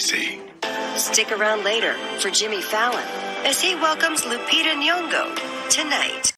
Stick around later for Jimmy Fallon as he welcomes Lupita Nyong'o tonight.